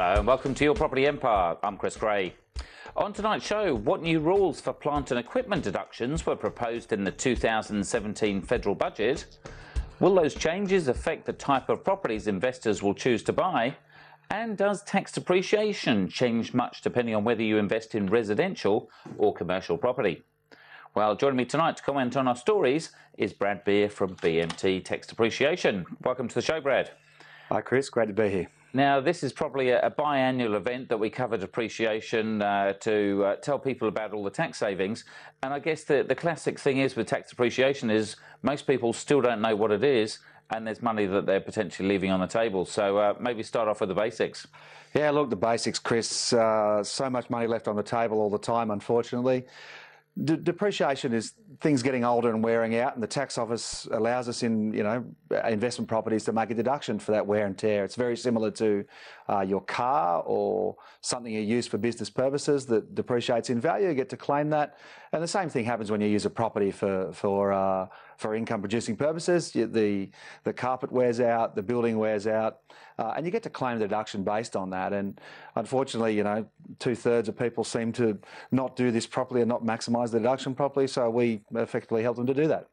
Hello and welcome to Your Property Empire. I'm Chris Gray. On tonight's show, what new rules for plant and equipment deductions were proposed in the 2017 federal budget? Will those changes affect the type of properties investors will choose to buy? And does tax depreciation change much depending on whether you invest in residential or commercial property? Well, joining me tonight to comment on our stories is Brad Beer from BMT Tax Depreciation. Welcome to the show, Brad. Hi, Chris. Great to be here. Now, this is probably a, a biannual event that we cover depreciation uh, to uh, tell people about all the tax savings. And I guess the, the classic thing is with tax depreciation is most people still don't know what it is, and there's money that they're potentially leaving on the table. So uh, maybe start off with the basics. Yeah, look, the basics, Chris. Uh, so much money left on the table all the time, unfortunately. Depreciation is things getting older and wearing out, and the tax office allows us in you know investment properties to make a deduction for that wear and tear. It's very similar to uh, your car or something you use for business purposes that depreciates in value. You get to claim that, and the same thing happens when you use a property for for uh, for income producing purposes. The the carpet wears out, the building wears out, uh, and you get to claim the deduction based on that. And unfortunately, you know, two thirds of people seem to not do this properly and not maximise the deduction properly. So we effectively help them to do that.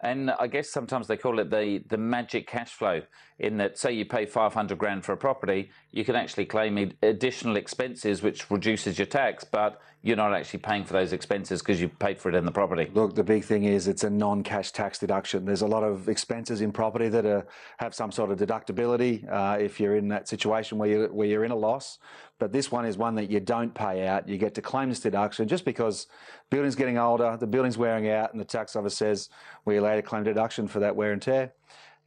And I guess sometimes they call it the, the magic cash flow, in that, say, you pay 500 grand for a property, you can actually claim additional expenses, which reduces your tax, but you're not actually paying for those expenses because you paid for it in the property. Look, the big thing is it's a non cash tax deduction. There's a lot of expenses in property that are, have some sort of deductibility uh, if you're in that situation where you're, where you're in a loss. But this one is one that you don't pay out. You get to claim this deduction just because building's getting older, the building's wearing out, and the tax office says we allow you to claim deduction for that wear and tear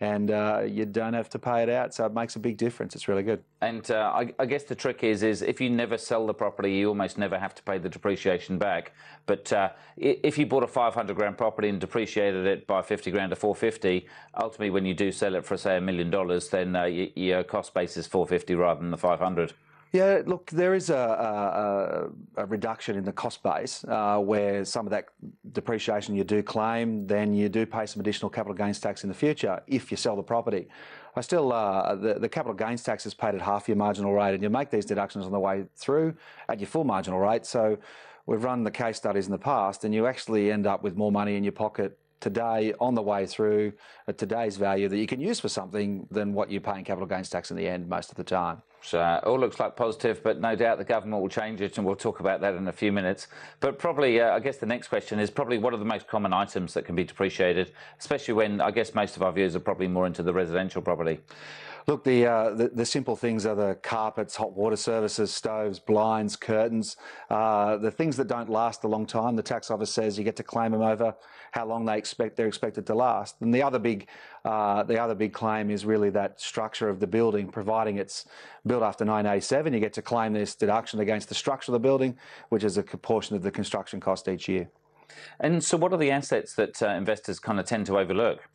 and uh, you don't have to pay it out. So it makes a big difference. It's really good. And uh, I, I, guess the trick is, is if you never sell the property, you almost never have to pay the depreciation back. But uh, if you bought a 500 grand property and depreciated it by 50 grand to 450, ultimately when you do sell it for say a million dollars, then uh, your cost base is 450 rather than the 500. Yeah, look, there is a, a, a reduction in the cost base uh, where some of that depreciation you do claim, then you do pay some additional capital gains tax in the future if you sell the property. I still, uh, the, the capital gains tax is paid at half your marginal rate, and you make these deductions on the way through at your full marginal rate. So we've run the case studies in the past, and you actually end up with more money in your pocket today on the way through at today's value that you can use for something than what you're paying capital gains tax in the end most of the time. So uh, all looks like positive, but no doubt the government will change it, and we'll talk about that in a few minutes. But probably, uh, I guess the next question is probably what are the most common items that can be depreciated, especially when I guess most of our viewers are probably more into the residential property. Look, the, uh, the, the simple things are the carpets, hot water services, stoves, blinds, curtains, uh, the things that don't last a long time. The tax office says you get to claim them over how long they expect they're expected to last. And the other big uh, the other big claim is really that structure of the building, providing it's built after 1987, you get to claim this deduction against the structure of the building, which is a portion of the construction cost each year. And so, what are the assets that uh, investors kind of tend to overlook?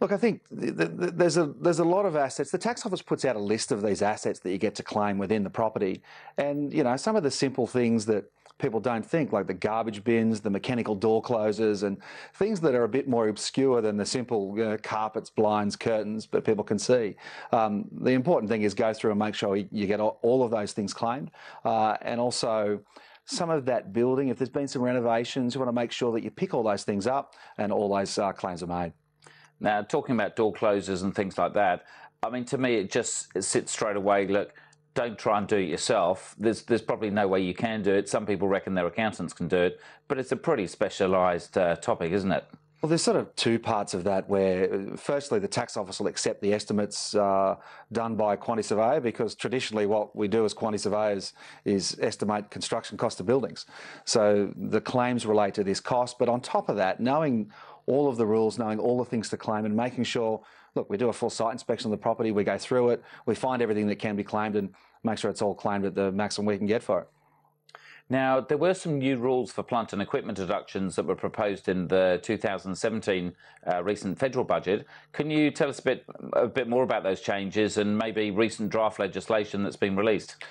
Look, I think there's a there's a lot of assets. The tax office puts out a list of these assets that you get to claim within the property, and you know some of the simple things that people don't think, like the garbage bins, the mechanical door closers, and things that are a bit more obscure than the simple you know, carpets, blinds, curtains, but people can see. Um, the important thing is go through and make sure you get all of those things claimed, uh, and also some of that building. If there's been some renovations, you want to make sure that you pick all those things up and all those uh, claims are made. Now, talking about door closers and things like that, I mean, to me, it just it sits straight away. Look, don't try and do it yourself. There's there's probably no way you can do it. Some people reckon their accountants can do it, but it's a pretty specialised uh, topic, isn't it? Well, there's sort of two parts of that where, uh, firstly, the tax office will accept the estimates uh, done by a quantity surveyor because traditionally what we do as quantity surveyors is estimate construction cost of buildings. So the claims relate to this cost, but on top of that, knowing all of the rules, knowing all the things to claim, and making sure, look, we do a full site inspection of the property, we go through it, we find everything that can be claimed, and make sure it's all claimed at the maximum we can get for it. Now, there were some new rules for plant and equipment deductions that were proposed in the 2017 uh, recent federal budget. Can you tell us a bit, a bit more about those changes and maybe recent draft legislation that's been released?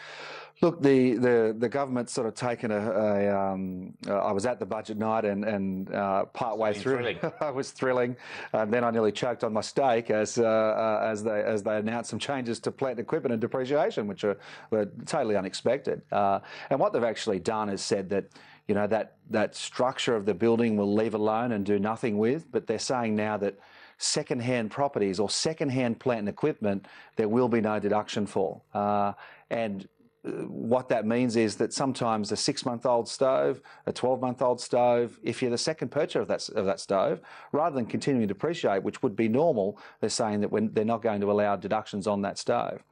Look, the, the, the government's sort of taken a. a um, uh, I was at the budget night and and uh, part way through, I was thrilling, and then I nearly choked on my steak as uh, uh, as they as they announced some changes to plant equipment and depreciation, which are, were totally unexpected. Uh, and what they've actually done is said that you know that that structure of the building will leave alone and do nothing with, but they're saying now that second-hand properties or second-hand plant and equipment there will be no deduction for, uh, and what that means is that sometimes a six month old stove, a 12 month old stove, if you're the second purchaser of that, of that stove, rather than continuing to depreciate, which would be normal, they're saying that when, they're not going to allow deductions on that stove.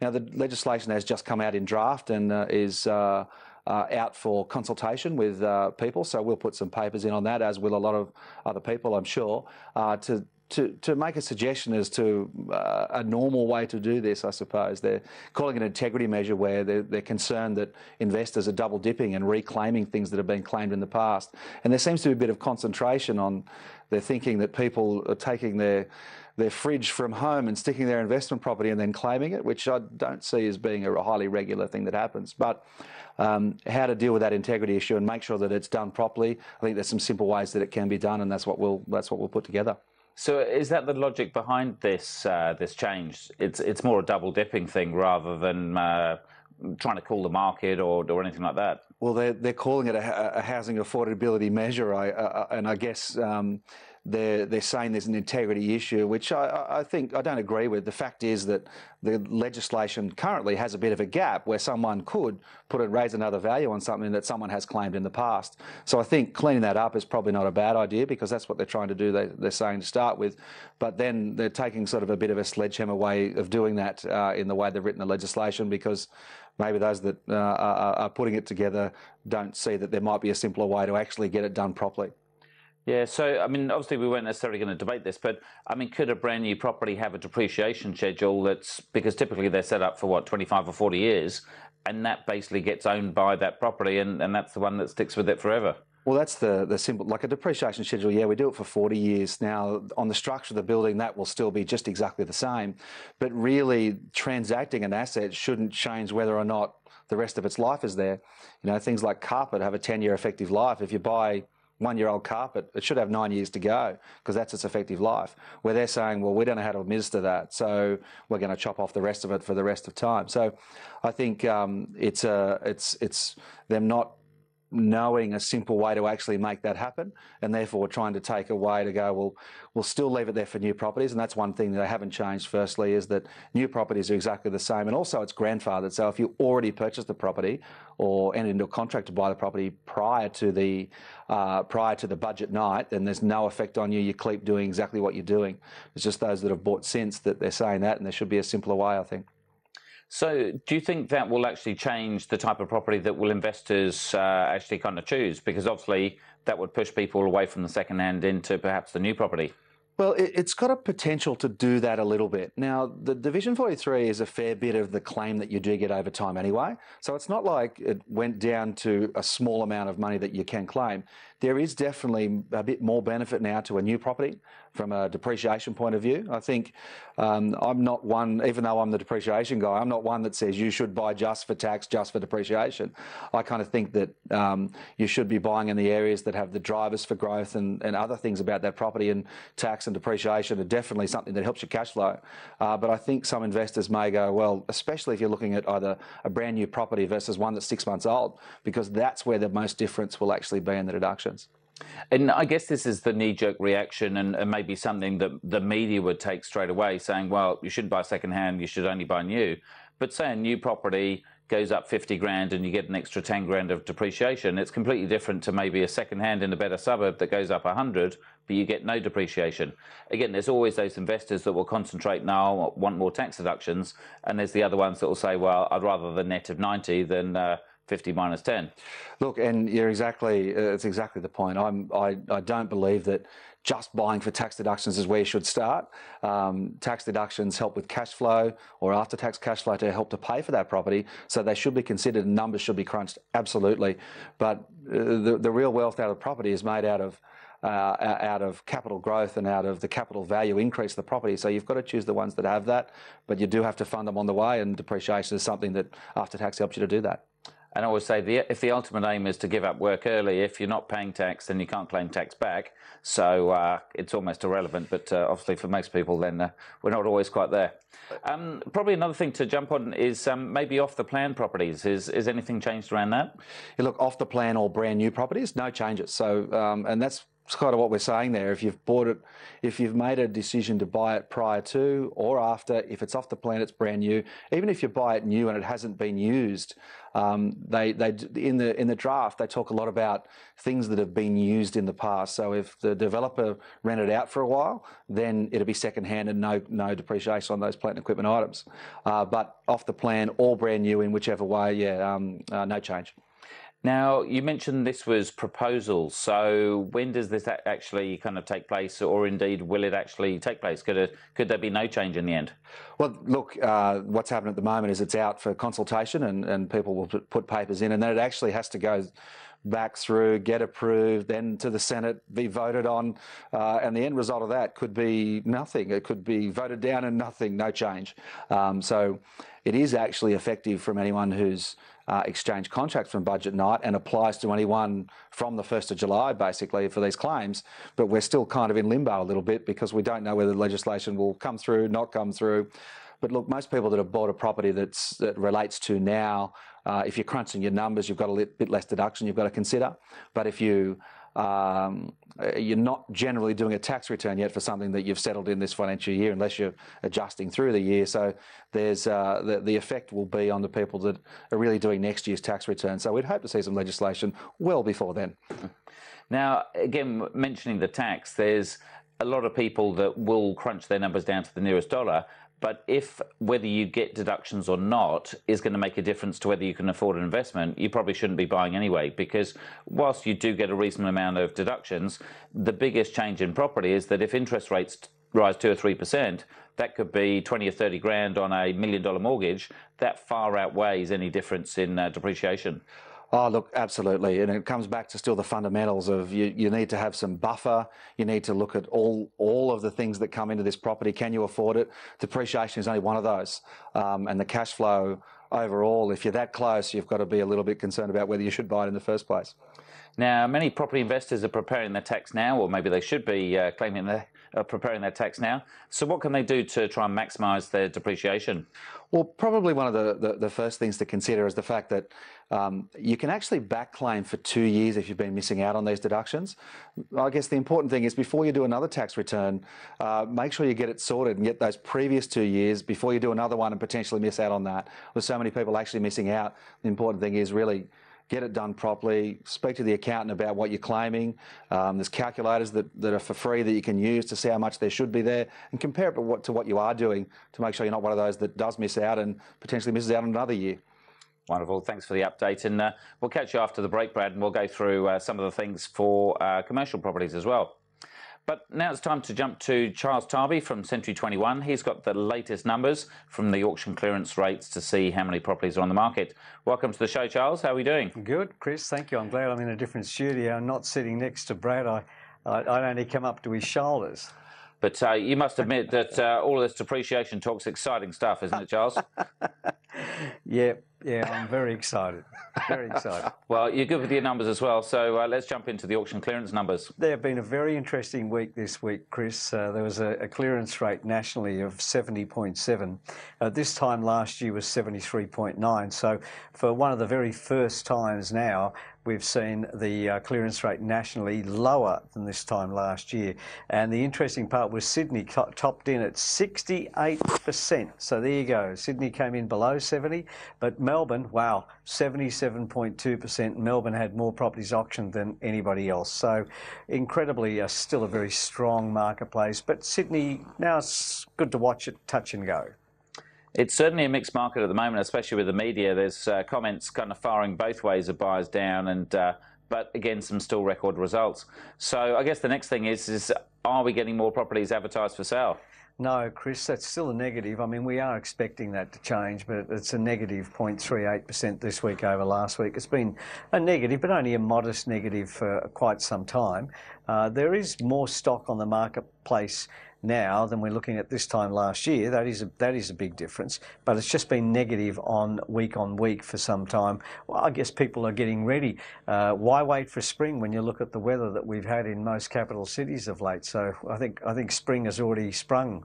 Now, the legislation has just come out in draft and uh, is uh, uh, out for consultation with uh, people, so we'll put some papers in on that, as will a lot of other people, I'm sure, uh, to to, to make a suggestion as to uh, a normal way to do this, I suppose. They're calling it an integrity measure where they're, they're, concerned that investors are double dipping and reclaiming things that have been claimed in the past. And there seems to be a bit of concentration on their thinking that people are taking their their fridge from home and sticking their investment property and then claiming it, which I don't see as being a highly regular thing that happens. But um, how to deal with that integrity issue and make sure that it's done properly, I think there's some simple ways that it can be done, and that's what we'll that's what we'll put together. So is that the logic behind this uh, this change? It's it's more a double dipping thing rather than uh, trying to call the market or or anything like that. Well, they're they're calling it a, a housing affordability measure, I, uh, and I guess. Um, they're, they're saying there's an integrity issue, which I, I think I don't agree with. The fact is that the legislation currently has a bit of a gap where someone could put a raise another value on something that someone has claimed in the past. So I think cleaning that up is probably not a bad idea because that's what they're trying to do. They, they're saying to start with, but then they're taking sort of a bit of a sledgehammer way of doing that uh, in the way they've written the legislation because maybe those that uh, are, are putting it together don't see that there might be a simpler way to actually get it done properly. Yeah, so I mean, obviously we weren't necessarily going to debate this, but I mean, could a brand new property have a depreciation schedule that's because typically they're set up for what 25 or 40 years, and that basically gets owned by that property, and, and that's the one that sticks with it forever. Well, that's the the simple like a depreciation schedule. Yeah, we do it for 40 years now. On the structure of the building, that will still be just exactly the same, but really transacting an asset shouldn't change whether or not the rest of its life is there. You know, things like carpet have a 10 year effective life. If you buy one year old carpet, it should have nine years to go because that's its effective life. Where they're saying, well, we don't know how to administer that, so we're going to chop off the rest of it for the rest of time. So I think um, it's, a, it's, it's them not knowing a simple way to actually make that happen, and therefore trying to take a way to go, well, we'll still leave it there for new properties, and that's one thing that they haven't changed. Firstly, is that new properties are exactly the same, and also it's grandfathered. So if you already purchased the property or entered into a contract to buy the property prior to the uh, prior to the budget night, then there's no effect on you. You keep doing exactly what you're doing. It's just those that have bought since that they're saying that, and there should be a simpler way, I think. So, do you think that will actually change the type of property that will investors uh, actually kind of choose? Because obviously, that would push people away from the second hand into perhaps the new property. Well, it's got a potential to do that a little bit. Now, the Division 43 is a fair bit of the claim that you do get over time anyway. So it's not like it went down to a small amount of money that you can claim. There is definitely a bit more benefit now to a new property from a depreciation point of view. I think um, I'm not one, even though I'm the depreciation guy, I'm not one that says you should buy just for tax, just for depreciation. I kind of think that um, you should be buying in the areas that have the drivers for growth and, and other things about that property and tax and depreciation are definitely something that helps your cash flow. Uh, but I think some investors may go, well, especially if you're looking at either a brand new property versus one that's six months old, because that's where the most difference will actually be in the deductions. And I guess this is the knee jerk reaction, and, and, maybe something that the media would take straight away, saying, well, you shouldn't buy second hand, you should only buy new. But say a new property goes up 50 grand and you get an extra 10 grand of depreciation, it's completely different to maybe a second hand in a better suburb that goes up 100, but you get no depreciation. Again, there's always those investors that will concentrate now, want more tax deductions, and there's the other ones that will say, well, I'd rather the net of 90 than. Uh, 50 minus 10. Look, and you're exactly, uh, it's exactly the point. I'm, I, I don't believe that just buying for tax deductions is where you should start. Um, tax deductions help with cash flow or after tax cash flow to help to pay for that property. So they should be considered and numbers should be crunched, absolutely. But uh, the, the real wealth out of property is made out of uh, out of capital growth and out of the capital value increase of the property. So you've got to choose the ones that have that, but you do have to fund them on the way, and depreciation is something that after tax helps you to do that. And I always say the, if the ultimate aim is to give up work early, if you're not paying tax, then you can't claim tax back. So uh, it's almost irrelevant. But uh, obviously, for most people, then uh, we're not always quite there. Um, probably another thing to jump on is um, maybe off the plan properties. Is is anything changed around that? You look off the plan or brand new properties, no changes. So um, and that's kind of what we're saying there. If you've bought it, if you've made a decision to buy it prior to or after, if it's off the plan, it's brand new. Even if you buy it new and it hasn't been used, um, they they in the in the draft they talk a lot about things that have been used in the past. So if the developer rented out for a while, then it'll be second hand and no no depreciation on those plant equipment items. Uh, but off the plan, all brand new in whichever way, yeah, um, uh, no change. Now, you mentioned this was proposals. So, when does this actually kind of take place, or indeed will it actually take place? Could it, could there be no change in the end? Well, look, uh, what's happened at the moment is it's out for consultation, and, and people will put papers in, and then it actually has to go back through, get approved, then to the Senate, be voted on, uh, and the end result of that could be nothing. It could be voted down and nothing, no change. Um, so it is actually effective from anyone who's uh, exchange contracts from budget night and applies to anyone from the 1st of July, basically, for these claims. But we're still kind of in limbo a little bit because we don't know whether the legislation will come through, not come through. But look, most people that have bought a property that's, that relates to now, uh, if you're crunching your numbers, you've got a bit less deduction you've got to consider. But if you um, you're not generally doing a tax return yet for something that you've settled in this financial year, unless you're adjusting through the year. So there's uh, the, the effect will be on the people that are really doing next year's tax return. So we'd hope to see some legislation well before then. Now, again, mentioning the tax, there's a lot of people that will crunch their numbers down to the nearest dollar. But if whether you get deductions or not is going to make a difference to whether you can afford an investment, you probably shouldn't be buying anyway. Because whilst you do get a reasonable amount of deductions, the biggest change in property is that if interest rates rise two or three percent, that could be 20 or 30 grand on a million dollar mortgage. That far outweighs any difference in uh, depreciation. Oh, look, absolutely. And it comes back to still the fundamentals of you, you need to have some buffer. You need to look at all, all of the things that come into this property. Can you afford it? Depreciation is only one of those. Um, and the cash flow overall, if you're that close, you've got to be a little bit concerned about whether you should buy it in the first place. Now, many property investors are preparing their tax now, or maybe they should be uh, claiming their uh, preparing their tax now. So, what can they do to try and maximise their depreciation? Well, probably one of the, the, the, first things to consider is the fact that um, you can actually back claim for two years if you've been missing out on these deductions. I guess the important thing is before you do another tax return, uh, make sure you get it sorted and get those previous two years before you do another one and potentially miss out on that. With so many people actually missing out, the important thing is really get it done properly, speak to the accountant about what you're claiming. Um, there's calculators that, that are for free that you can use to see how much there should be there and compare it to what, to what you are doing to make sure you're not one of those that does miss out and potentially misses out on another year. Wonderful. Thanks for the update. And uh, we'll catch you after the break, Brad, and we'll go through uh, some of the things for uh, commercial properties as well. But now it's time to jump to Charles Tarbey from Century 21. He's got the latest numbers from the auction clearance rates to see how many properties are on the market. Welcome to the show, Charles. How are we doing? Good, Chris. Thank you. I'm glad I'm in a different studio and not sitting next to Brad. I, I, I only come up to his shoulders. But uh, you must admit that uh, all of this depreciation talk's exciting stuff, isn't it, Charles? yeah, yeah, I'm very excited. Very excited. well, you're good with your numbers as well, so uh, let's jump into the auction clearance numbers. They have been a very interesting week this week, Chris. Uh, there was a, a, clearance rate nationally of 70.7. Uh, this time last year was 73.9. So, for one of the very first times now, we've seen the uh, clearance rate nationally lower than this time last year. And the interesting part was Sydney topped in at 68%. So there you go. Sydney came in below 70, but Melbourne, wow, 77.2%. Melbourne had more properties auctioned than anybody else. So incredibly, uh, still a very strong marketplace. But Sydney, now it's good to watch it touch and go. It's certainly a mixed market at the moment, especially with the media. There's uh, comments kind of firing both ways of buyers down, and uh, but again, some still record results. So I guess the next thing is, is are we getting more properties advertised for sale? No, Chris, that's still a negative. I mean, we are expecting that to change, but it's a negative 0.38% this week over last week. It's been a negative, but only a modest negative for quite some time. Uh, there is more stock on the marketplace now than we're looking at this time last year. That is a, that is a big difference, but it's just been negative on week on week for some time. Well, I guess people are getting ready. Uh, why wait for spring when you look at the weather that we've had in most capital cities of late? So I think I think spring has already sprung.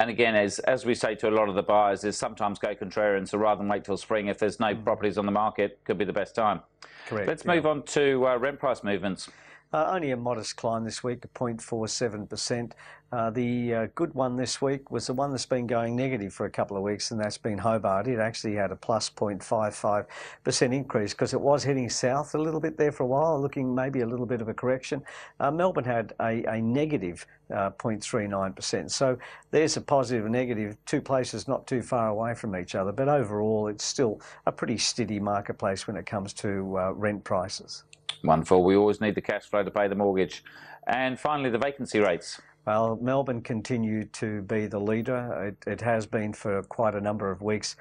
And again, as, as we say to a lot of the buyers, is sometimes go contrarian. So rather than wait till spring, if there's no mm. properties on the market, could be the best time. Correct. Let's yeah. move on to uh, rent price movements. Uh, only a modest climb this week, 0.47%. Uh, the uh, good one this week was the one that's been going negative for a couple of weeks, and that's been Hobart. It actually had a plus 0.55% increase because it was heading south a little bit there for a while, looking maybe a little bit of a correction. Uh, Melbourne had a, a negative 0.39%. Uh, so there's a positive and negative, two places not too far away from each other, but overall it's still a pretty steady marketplace when it comes to uh, rent prices. Wonderful. We always need the cash flow to pay the mortgage. And finally, the vacancy rates. Well, Melbourne continued to be the leader. It, it, has been for quite a number of weeks.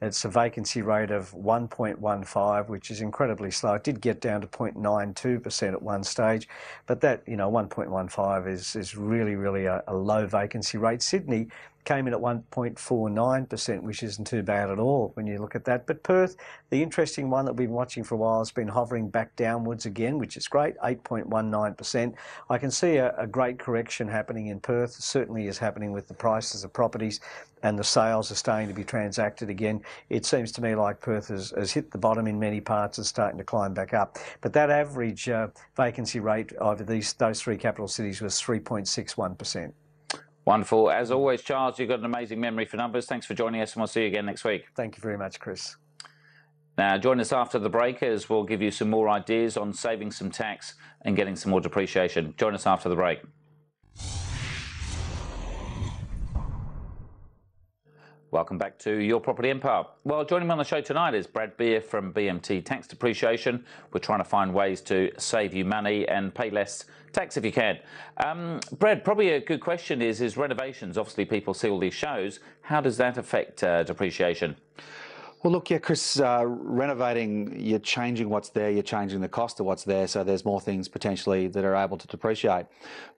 It's a vacancy rate of 1.15, which is incredibly slow. It did get down to 0.92% at one stage, but that, you know, 1.15 is, is really, really a, a low vacancy rate. Sydney came in at 1.49%, which isn't too bad at all when you look at that. But Perth, the interesting one that we've been watching for a while, has been hovering back downwards again, which is great, 8.19%. I can see a, a great correction happening in Perth. It certainly is happening with the prices of properties and the sales are starting to be transacted again. It seems to me like Perth has, has hit the bottom in many parts and starting to climb back up. But that average uh, vacancy rate over these those three capital cities was 3.61%. Wonderful. As always, Charles, you've got an amazing memory for numbers. Thanks for joining us, and we'll see you again next week. Thank you very much, Chris. Now, join us after the break as we'll give you some more ideas on saving some tax and getting some more depreciation. Join us after the break. Welcome back to Your Property Empire. Well, joining me on the show tonight is Brad Beer from BMT Tax Depreciation. We're trying to find ways to save you money and pay less tax if you can. Um, Brad, probably a good question is, is renovations. Obviously, people see all these shows. How does that affect uh, depreciation? Well, look, yeah, Chris, uh, renovating, you're changing what's there, you're changing the cost of what's there, so there's more things potentially that are able to depreciate.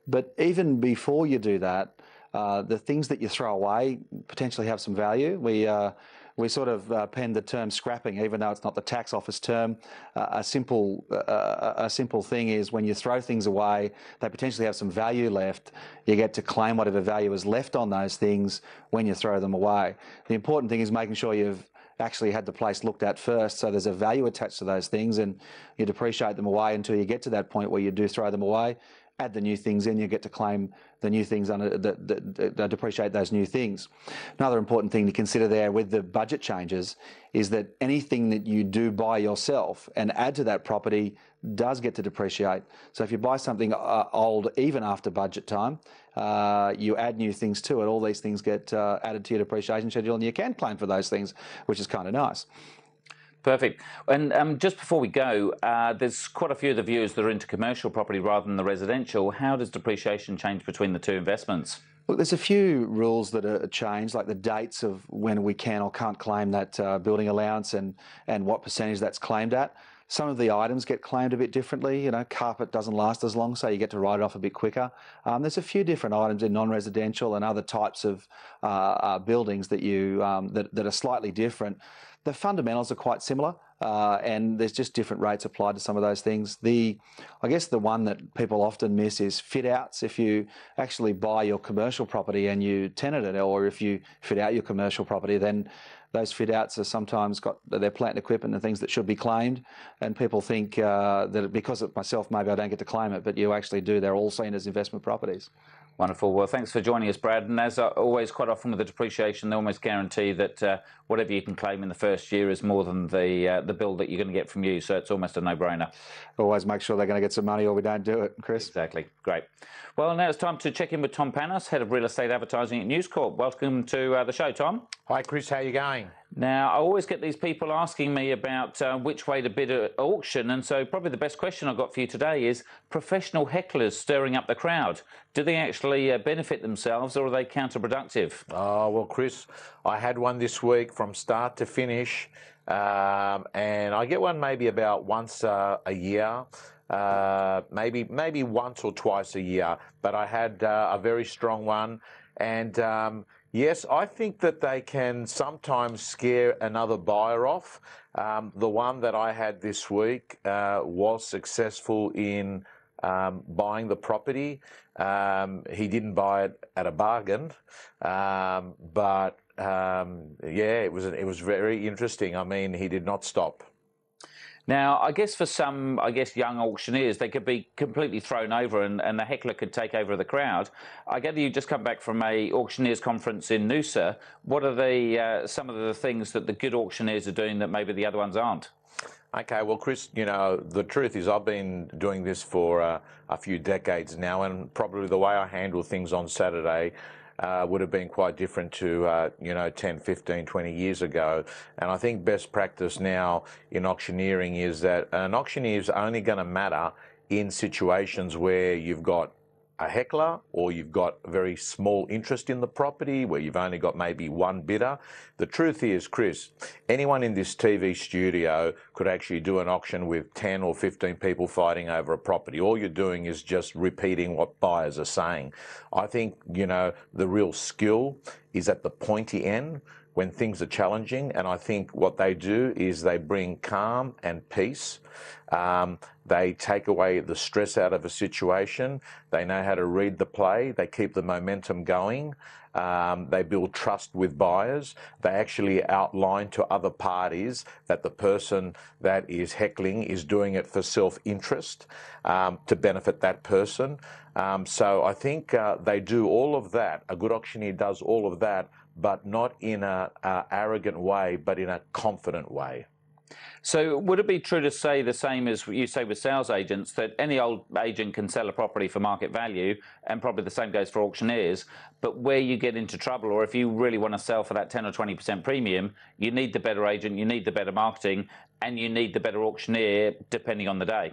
But even before you do that, uh, the things that you throw away potentially have some value. We uh, we sort of uh, penned the term scrapping, even though it's not the tax office term. Uh, a simple uh, a simple thing is when you throw things away, they potentially have some value left. You get to claim whatever value is left on those things when you throw them away. The important thing is making sure you've actually had the place looked at first. So there's a value attached to those things, and you depreciate them away until you get to that point where you do throw them away add the new things in, you get to claim the new things under that, depreciate those new things. Another important thing to consider there with the budget changes is that anything that you do buy yourself and add to that property does get to depreciate. So if you buy something uh, old, even after budget time, uh, you add new things to it. All these things get uh, added to your depreciation schedule, and you can claim for those things, which is kind of nice. Perfect. And um, just before we go, uh, there's quite a few of the viewers that are into commercial property rather than the residential. How does depreciation change between the two investments? Look, there's a few rules that are changed, like the dates of when we can or can't claim that uh, building allowance and, and what percentage that's claimed at. Some of the items get claimed a bit differently. You know, carpet doesn't last as long, so you get to write it off a bit quicker. Um, there's a few different items in non-residential and other types of uh, uh, buildings that you um, that, that are slightly different the fundamentals are quite similar, uh, and there's just different rates applied to some of those things. The, I guess the one that people often miss is fit outs. If you actually buy your commercial property and you tenant it, or if you fit out your commercial property, then those fit outs are sometimes got their plant equipment and things that should be claimed. And people think uh, that because of myself, maybe I don't get to claim it, but you actually do. They're all seen as investment properties. Wonderful. Well, thanks for joining us, Brad. And as always, quite often with the depreciation, they almost guarantee that uh, whatever you can claim in the first year is more than the uh, the bill that you're going to get from you. So it's almost a no-brainer. Always make sure they're going to get some money, or we don't do it, Chris. Exactly. Great. Well, now it's time to check in with Tom Panos, head of real estate advertising at News Corp. Welcome to uh, the show, Tom. Hi, Chris. How are you going? Now, I always get these people asking me about uh, which way to bid at auction, and so probably the best question I've got for you today is professional hecklers stirring up the crowd. Do they actually uh, benefit themselves, or are they counterproductive? Oh well, Chris, I had one this week from start to finish, um, and I get one maybe about once uh, a year. uh, maybe maybe once or twice a year, but I had uh, a very strong one. And um, yes, I think that they can sometimes scare another buyer off. Um, the one that I had this week uh, was successful in um, buying the property. Um, he didn't buy it at a bargain, um, but um, yeah, it was it was very interesting. I mean, he did not stop. Now, I guess for some, I guess young auctioneers, they could be completely thrown over, and, and the heckler could take over the crowd. I gather you just come back from a auctioneers conference in Noosa. What are the uh, some of the things that the good auctioneers are doing that maybe the other ones aren't? Okay, well, Chris, you know, the truth is I've been doing this for uh, a few decades now, and probably the way I handle things on Saturday uh, would have been quite different to, uh, you know, 10, 15, 20 years ago. And I think best practice now in auctioneering is that an auctioneer is only going to matter in situations where you've got a heckler or you've got a very small interest in the property where you've only got maybe one bidder. The truth is, Chris, anyone in this TV studio could actually do an auction with 10 or 15 people fighting over a property. All you're doing is just repeating what buyers are saying. I think, you know, the real skill is at the pointy end when things are challenging. And I think what they do is they bring calm and peace. Um, they take away the stress out of a situation. They know how to read the play. They keep the momentum going. Um, they build trust with buyers. They actually outline to other parties that the person that is heckling is doing it for self interest um, to benefit that person. Um, so I think uh, they do all of that. A good auctioneer does all of that, but not in an arrogant way, but in a confident way. So, would it be true to say the same as you say with sales agents that any old agent can sell a property for market value, and probably the same goes for auctioneers? But where you get into trouble, or if you really want to sell for that 10 or 20% premium, you need the better agent, you need the better marketing, and you need the better auctioneer depending on the day.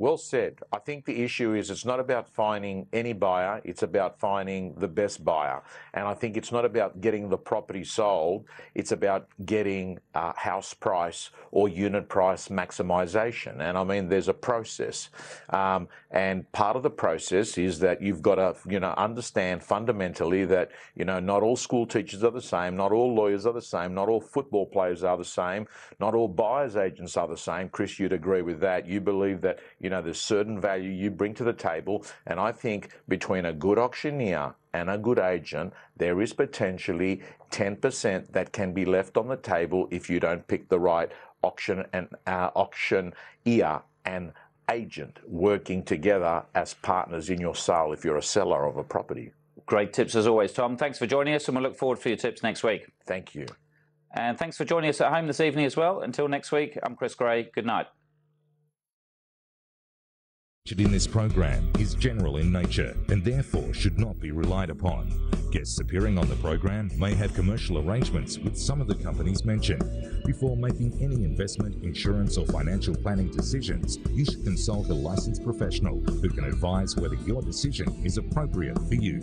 Well said. I think the issue is it's not about finding any buyer, it's about finding the best buyer. And I think it's not about getting the property sold, it's about getting uh, house price or unit price maximization. And I mean, there's a process. Um, and part of the process is that you've got to, you know, understand fundamentally that, you know, not all school teachers are the same, not all lawyers are the same, not all football players are the same, not all buyers agents are the same. Chris, you'd agree with that. You believe that, you you know, there's certain value you bring to the table. And I think between a good auctioneer and a good agent, there is potentially 10% that can be left on the table if you don't pick the right auction and uh, auctioneer and agent working together as partners in your sale if you're a seller of a property. Great tips as always, Tom. Thanks for joining us, and we'll look forward for your tips next week. Thank you. And thanks for joining us at home this evening as well. Until next week, I'm Chris Gray. Good night in this program is general in nature and therefore should not be relied upon. Guests appearing on the program may have commercial arrangements with some of the companies mentioned. Before making any investment, insurance, or financial planning decisions, you should consult a licensed professional who can advise whether your decision is appropriate for you.